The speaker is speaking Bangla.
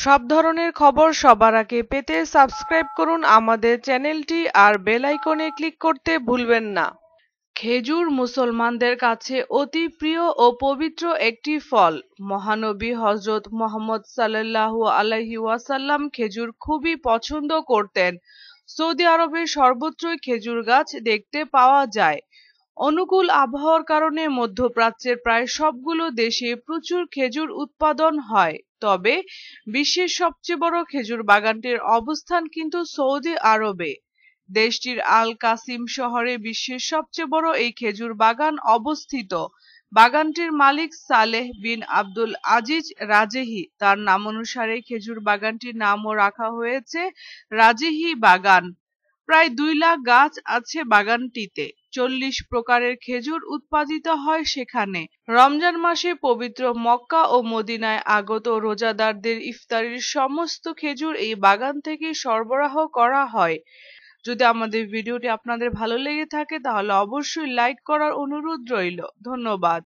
সব ধরনের খবর সবার আগে পেতে সাবস্ক্রাইব করুন আমাদের চ্যানেলটি আর বেল আইকনে ক্লিক করতে ভুলবেন না। খেজুর মুসলমানদের কাছে অতি প্রিয় ও পবিত্র একটি ফল। মহানবী হজরত মোহাম্মদ সাল্লাল্লাহু আলাইহি ওয়াসাল্লাম খেজুর খুবই পছন্দ করতেন। সৌদি আরবের সর্বত্রই খেজুর গাছ দেখতে পাওয়া যায়। অনুকূল আবহাওয়ার কারণে মধ্যপ্রাচ্যের প্রায় সবগুলো দেশে প্রচুর খেজুর উৎপাদন হয়। তবে বিশ্বের সবচেয়ে বড় খেজুর বাগানটির অবস্থান কিন্তু সৌদি আরবে। দেশটির আল কাসিম শহরে বিশ্বের সবচেয়ে বড় এই খেজুর বাগান অবস্থিত। বাগানটির মালিক সালেহ বিন আব্দুল আজিজ রাজেহি। তার নামানুসারে খেজুর বাগানটির নামও রাখা হয়েছে রাজেহি বাগান। প্রায় দুই লাখ গাছ আছে বাগানটিতে। চল্লিশ প্রকারের খেজুর উৎপাদিত হয় সেখানে। রমজান মাসে পবিত্র মক্কা ও মদিনায় আগত রোজাদারদের ইফতারির সমস্ত খেজুর এই বাগান থেকে সরবরাহ করা হয়। যদি আমাদের ভিডিওটি আপনাদের ভালো লেগে থাকে, তাহলে অবশ্যই লাইক করার অনুরোধ রইল। ধন্যবাদ।